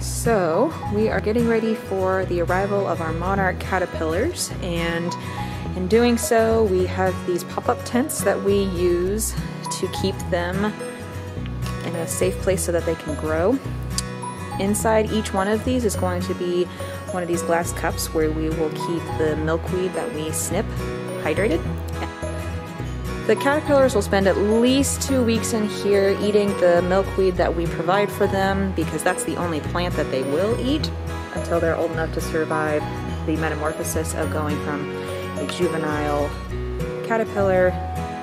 So we are getting ready for the arrival of our monarch caterpillars and in doing so we have these pop-up tents that we use to keep them in a safe place so that they can grow. Inside each one of these is going to be one of these glass cups where we will keep the milkweed that we snip hydrated. The caterpillars will spend at least two weeks in here eating the milkweed that we provide for them because that's the only plant that they will eat until they're old enough to survive the metamorphosis of going from a juvenile caterpillar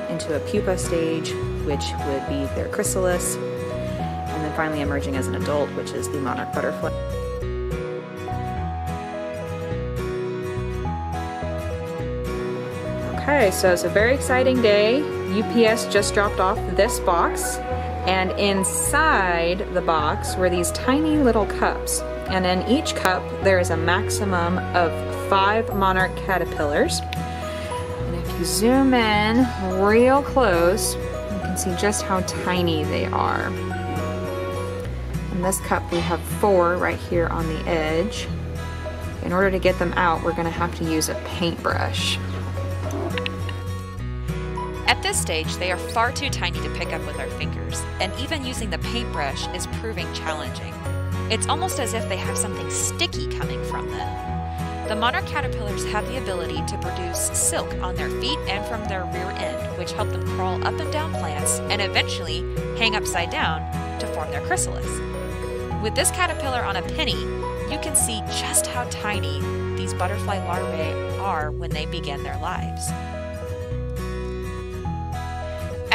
into a pupa stage, which would be their chrysalis, and then finally emerging as an adult, which is the monarch butterfly. Okay, so it's a very exciting day. UPS just dropped off this box, and inside the box were these tiny little cups. And in each cup, there is a maximum of five monarch caterpillars. And if you zoom in real close, you can see just how tiny they are. In this cup, we have four right here on the edge. In order to get them out, we're gonna have to use a paintbrush. At this stage, they are far too tiny to pick up with our fingers, and even using the paintbrush is proving challenging. It's almost as if they have something sticky coming from them. The monarch caterpillars have the ability to produce silk on their feet and from their rear end, which help them crawl up and down plants and eventually hang upside down to form their chrysalis. With this caterpillar on a penny, you can see just how tiny these butterfly larvae are when they begin their lives.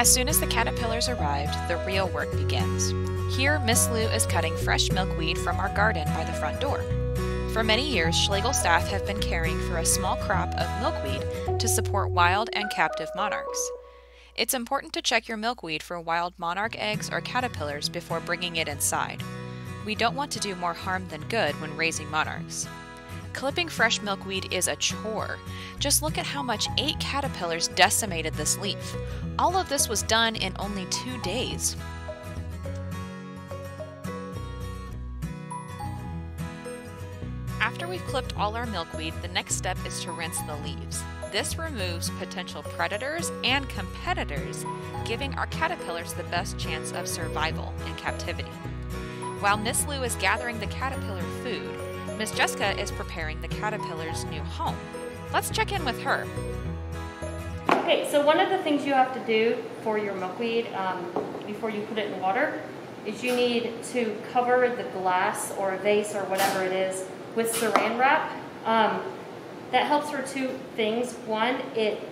As soon as the caterpillars arrived, the real work begins. Here, Miss Lou is cutting fresh milkweed from our garden by the front door. For many years, Schlagle staff have been caring for a small crop of milkweed to support wild and captive monarchs. It's important to check your milkweed for wild monarch eggs or caterpillars before bringing it inside. We don't want to do more harm than good when raising monarchs. Clipping fresh milkweed is a chore. Just look at how much eight caterpillars decimated this leaf. All of this was done in only two days. After we've clipped all our milkweed, the next step is to rinse the leaves. This removes potential predators and competitors, giving our caterpillars the best chance of survival in captivity. While Miss Lou is gathering the caterpillar food, Miss Jessica is preparing the caterpillar's new home. Let's check in with her. Okay, so one of the things you have to do for your milkweed um, before you put it in water is you need to cover the glass or a vase or whatever it is with saran wrap. Um, that helps for two things. One, it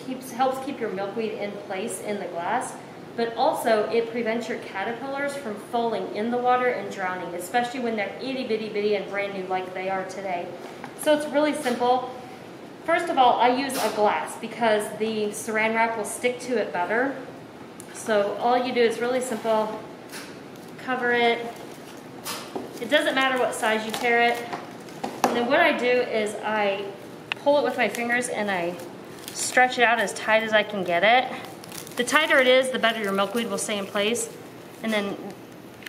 keeps helps keep your milkweed in place in the glass, but also it prevents your caterpillars from falling in the water and drowning, especially when they're itty bitty bitty and brand new like they are today. So it's really simple. First of all, I use a glass because the saran wrap will stick to it better. So all you do is really simple, cover it. It doesn't matter what size you tear it. And then what I do is I pull it with my fingers and I stretch it out as tight as I can get it. The tighter it is, the better your milkweed will stay in place. And then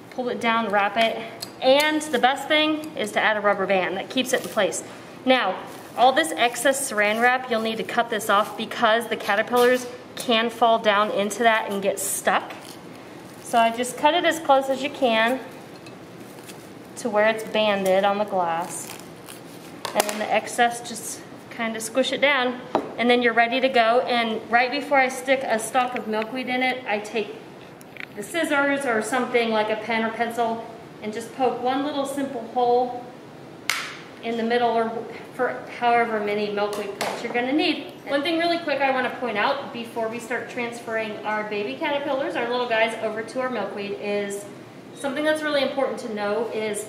pull it down, wrap it. And the best thing is to add a rubber band that keeps it in place. Now, all this excess saran wrap, you'll need to cut this off because the caterpillars can fall down into that and get stuck. So I just cut it as close as you can to where it's banded on the glass. And then the excess, just kind of squish it down and then you're ready to go. And right before I stick a stalk of milkweed in it, I take the scissors or something like a pen or pencil and just poke one little simple hole in the middle or for however many milkweed plants you're gonna need. One thing really quick I wanna point out before we start transferring our baby caterpillars, our little guys, over to our milkweed is something that's really important to know is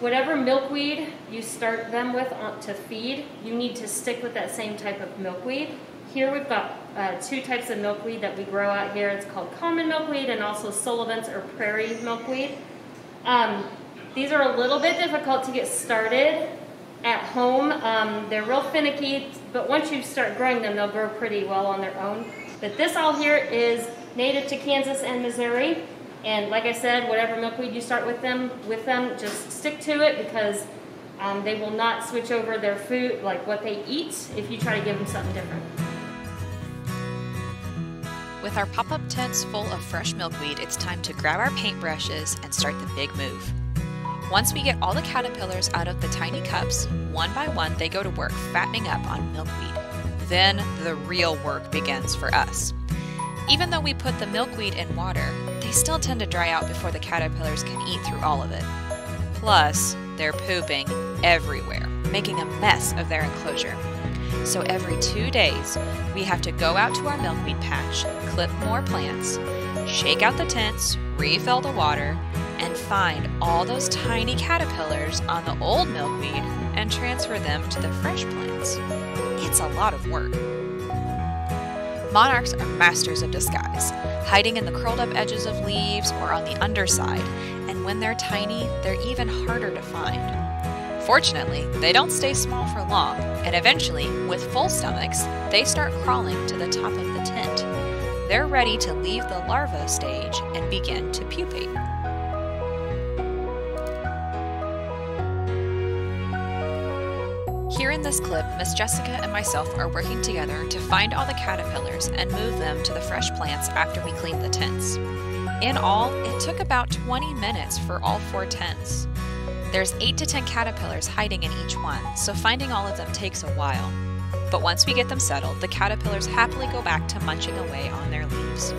Whatever milkweed you start them with to feed, you need to stick with that same type of milkweed. Here we've got uh, two types of milkweed that we grow out here. It's called common milkweed and also Sullivant's or prairie milkweed. Um, these are a little bit difficult to get started at home. Um, they're real finicky, but once you start growing them, they'll grow pretty well on their own. But this all here is native to Kansas and Missouri. And like I said, whatever milkweed you start with them, with them, just stick to it because um, they will not switch over their food, like what they eat, if you try to give them something different. With our pop-up tents full of fresh milkweed, it's time to grab our paintbrushes and start the big move. Once we get all the caterpillars out of the tiny cups, one by one they go to work fattening up on milkweed. Then the real work begins for us. Even though we put the milkweed in water, they still tend to dry out before the caterpillars can eat through all of it. Plus, they're pooping everywhere, making a mess of their enclosure. So every two days, we have to go out to our milkweed patch, clip more plants, shake out the tents, refill the water, and find all those tiny caterpillars on the old milkweed and transfer them to the fresh plants. It's a lot of work. Monarchs are masters of disguise, hiding in the curled up edges of leaves or on the underside, and when they're tiny, they're even harder to find. Fortunately, they don't stay small for long, and eventually, with full stomachs, they start crawling to the top of the tent. They're ready to leave the larva stage and begin to pupate. This clip, Miss Jessica and myself are working together to find all the caterpillars and move them to the fresh plants after we clean the tents. In all, it took about 20 minutes for all four tents. There's 8 to 10 caterpillars hiding in each one, so finding all of them takes a while. But once we get them settled, the caterpillars happily go back to munching away on their leaves.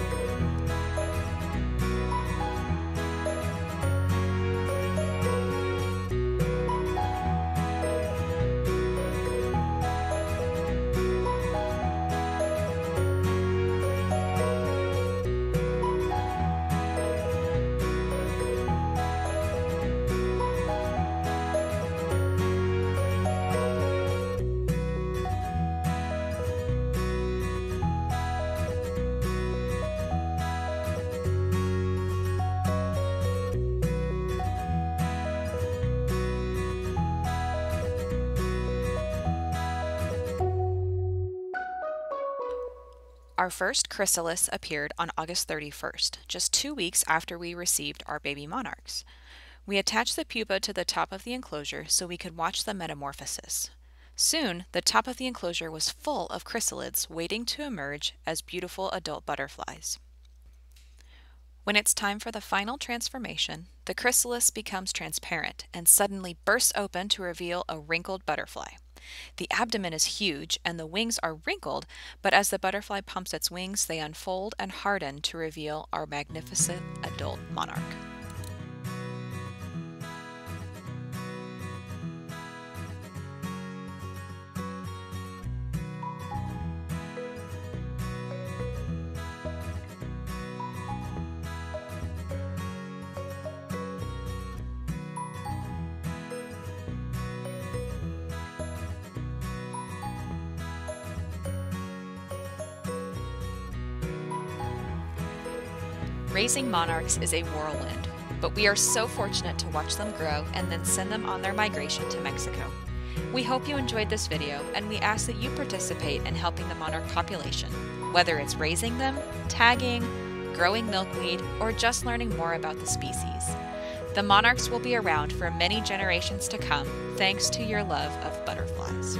Our first chrysalis appeared on August 31st, just two weeks after we received our baby monarchs. We attached the pupa to the top of the enclosure so we could watch the metamorphosis. Soon, the top of the enclosure was full of chrysalids waiting to emerge as beautiful adult butterflies. When it's time for the final transformation, the chrysalis becomes transparent and suddenly bursts open to reveal a wrinkled butterfly. The abdomen is huge and the wings are wrinkled, but as the butterfly pumps its wings, they unfold and harden to reveal our magnificent adult monarch. Raising monarchs is a whirlwind, but we are so fortunate to watch them grow and then send them on their migration to Mexico. We hope you enjoyed this video and we ask that you participate in helping the monarch population, whether it's raising them, tagging, growing milkweed, or just learning more about the species. The monarchs will be around for many generations to come thanks to your love of butterflies.